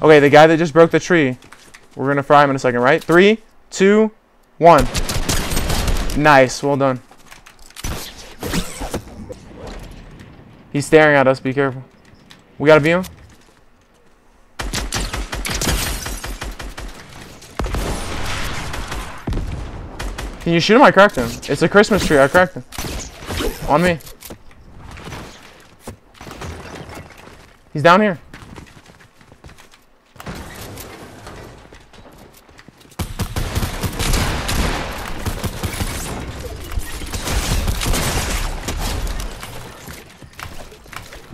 Okay, the guy that just broke the tree. We're gonna fry him in a second, right? Three, two, one. Nice, well done. He's staring at us, be careful. We gotta beat him. Can you shoot him? I cracked him. It's a Christmas tree, I cracked him. On me. He's down here.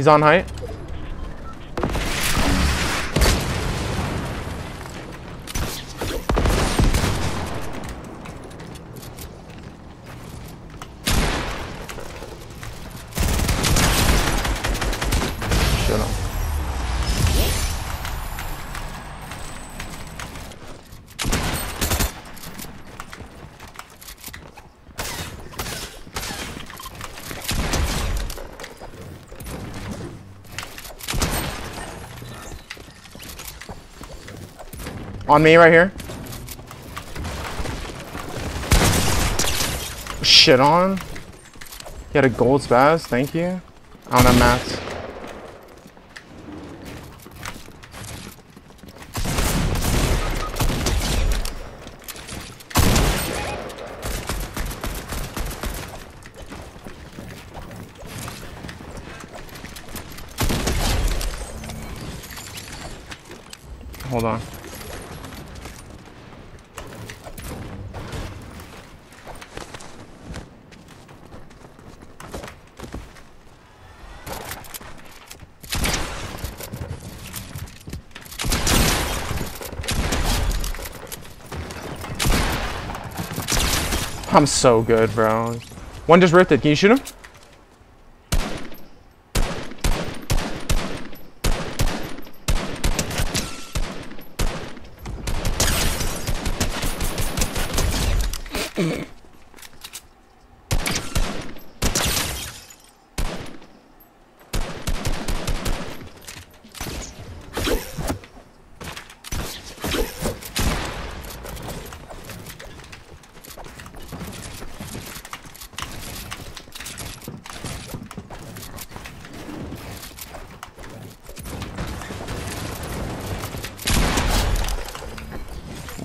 He's on height. On me right here. Shit on. He had a gold spaz, thank you. I don't have mats. Hold on. I'm so good, bro. One just ripped it. Can you shoot him?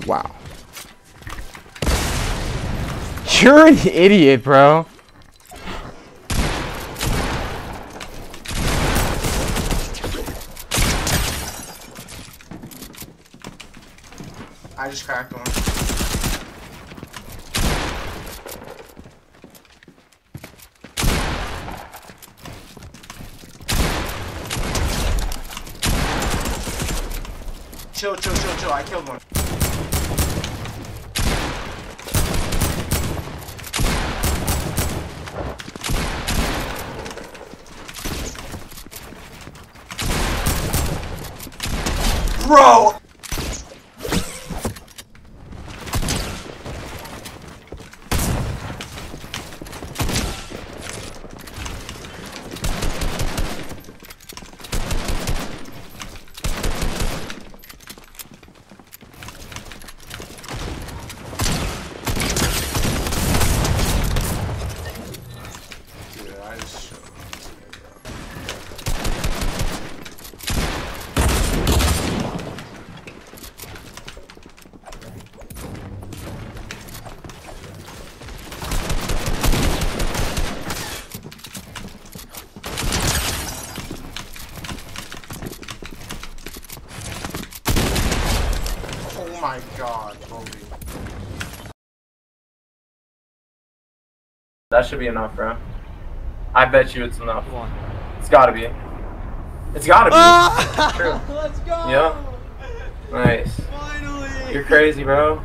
Wow. You're an idiot, bro. I just cracked one. Chill, chill, chill, chill. I killed one. Bro! Dude, I just... Oh my god, Bobby. That should be enough, bro. I bet you it's enough. Come on. It's gotta be. It's gotta be. Ah! True. Let's go! Yeah. Nice. Finally! You're crazy, bro.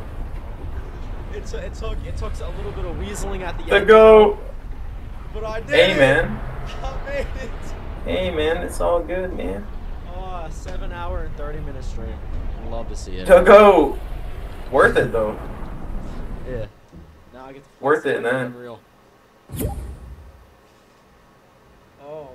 It, took- it took it took a little bit of weaseling at the To end. go. But I did Hey, it! man. I made it! Hey, man. It's all good, man. Oh, seven hour and 30 minute stream. Love to see it. To go. Worth it, though. Yeah. Now I get to Worth it, man. Oh